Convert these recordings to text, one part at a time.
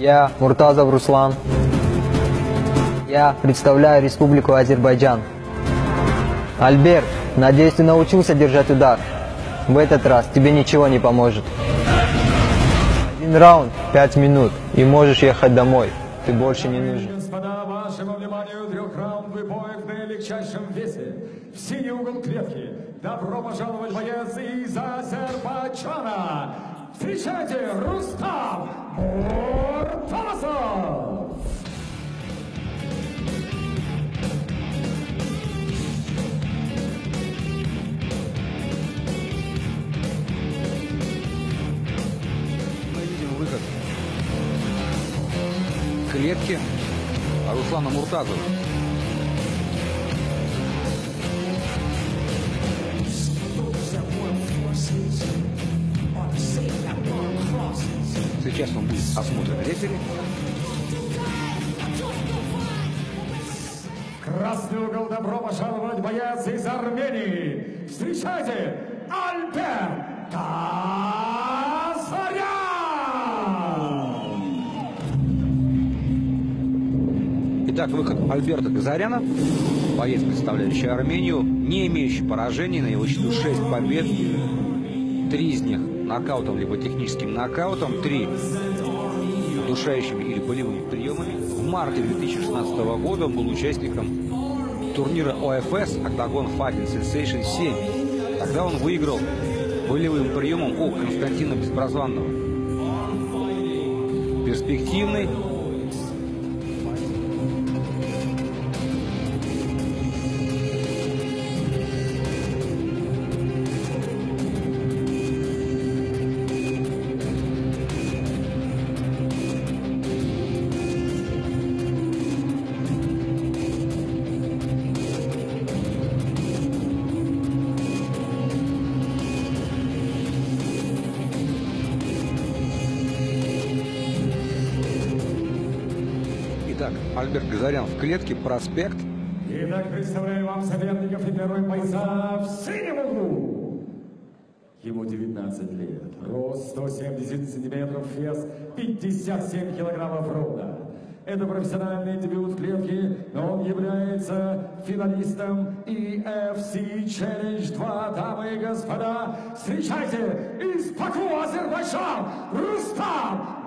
Я Муртазов Руслан. Я представляю Республику Азербайджан. Альберт, надеюсь, ты научился держать удар. В этот раз тебе ничего не поможет. Один раунд, пять минут, и можешь ехать домой. Ты больше не нужен. Господа, вашему вниманию трехраундовый бой в наилегчайшем весе. В синий угол клетки. Добро пожаловать, боец из Азербайджана. Встречайте, Рустам Муртазов! Мы видим выход клетки Руслана Муртазова. Сейчас он будет осмотрен рефери. Красный угол, добро пожаловать, боец из Армении. Встречайте, Альберт Казарян! Итак, выход Альберта Газаряна, боец, представляющий Армению, не имеющий поражений, на его счету 6 побед, три из них нокаутом либо техническим нокаутом, три удушающими или болевыми приемами. В марте 2016 года он был участником турнира ОФС Octagon Fighting Sensation 7. Тогда он выиграл болевым приемом у Константина Безбразванного. Перспективный, Итак, Альберт Газарян в клетке, проспект. Итак, представляю вам соперников и первого бойца в синем углу. Ему 19 лет, рост 170 сантиметров, вес 57 килограммов ровно. Это профессиональный дебют в клетке, но он является финалистом EFC Challenge 2. Дамы и господа, встречайте из Баку, Азербайджан, Рустам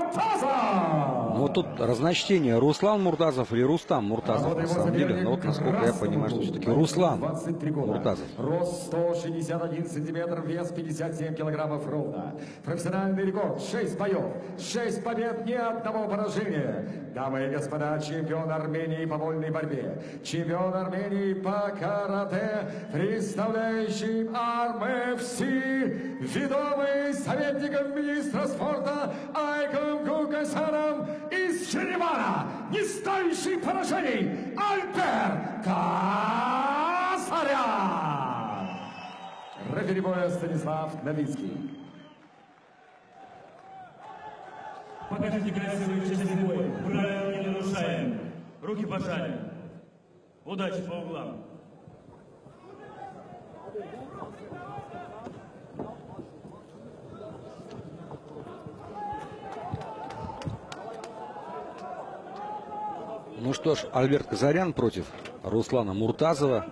Муртазов! Ну, вот тут разночтение Руслан Муртазов или Рустам Муртазов, на самом деле. Но вот насколько я понимаю, что все-таки Руслан 23 года. Муртазов. Рост 161 сантиметр, вес 57 килограммов ровно. Профессиональный рекорд 6 боев, 6 побед, ни одного поражения. Дамы и господа, чемпион Армении по вольной борьбе, чемпион Армении по карате, представляющий АРМФС, ведомый советником министра спорта Айком Гукасаном из Черемана, не ставящий поражений, Альбер Казарян. Рефери боя Станислав Новицкий. Покажите красивый честный бой. Правила не нарушаем. Руки пожали. Удачи по углам. Ну что ж, Альберт Казарян против Руслана Муртазова.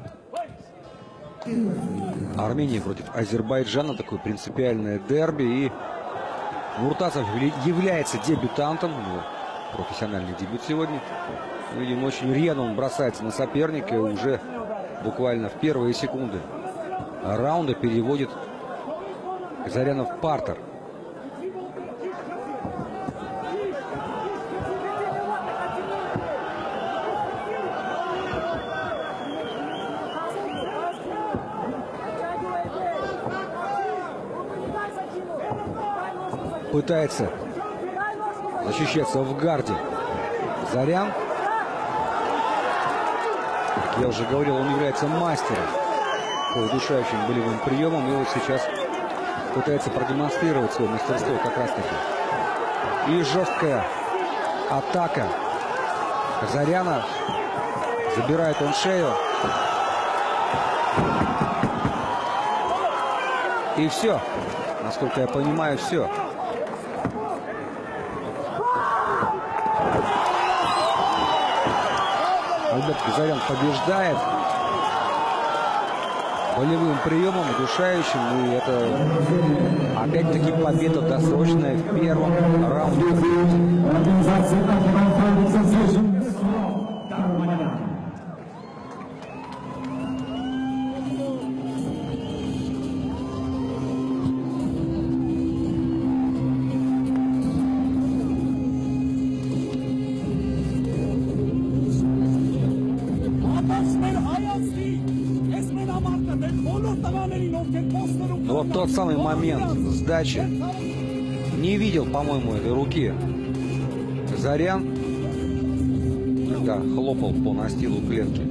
Армения против Азербайджана. Такое принципиальное дерби. И Муртазов явля- является дебютантом. У него профессиональный дебют сегодня. Видим, очень рьяно он бросается на соперника. И уже буквально в первые секунды раунда переводит Казаряна в партер. Пытается защищаться в гарде. Зарян. Как я уже говорил, он является мастером по удушающим болевым приемам. И вот сейчас пытается продемонстрировать свое мастерство как раз таки. И жесткая атака Заряна. Забирает он шею. И все. Насколько я понимаю, все. Альберт Газарян побеждает болевым приемом, удушающим. И это опять-таки победа досрочная в первом раунде. Но вот тот самый момент сдачи не видел, по-моему, этой руки Зарян, когда хлопал по настилу клетки.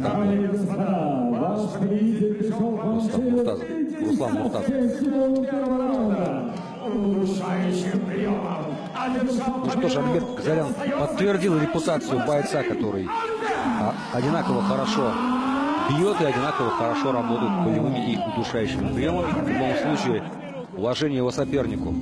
Вам Рустам. Руслан Ну что ж. Альберт Газарян подтвердил репутацию бойца, который а, одинаково хорошо бьет и одинаково хорошо работает болевыми и удушающими приемами. В любом случае, уважение его сопернику.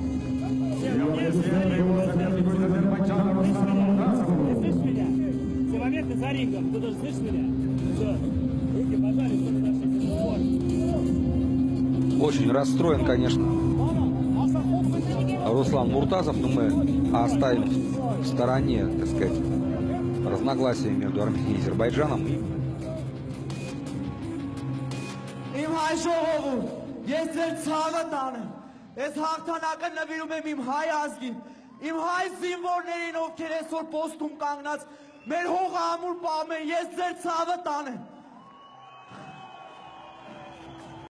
Очень расстроен, конечно, Руслан Муртазов, но мы оставим в стороне, так сказать, разногласия между Арменией и Азербайджаном. Հայ ժողովուրդ, ես ձեր ցավը տանեմ։ Ես հաղթանակը նվիրում եմ իմ հայ ազգին, իմ հայ զինվորներին, ովքեր այսօր պոստում կանգնած մեր հողը ամուր պահում են, ես ձեր ցավը տանեմ։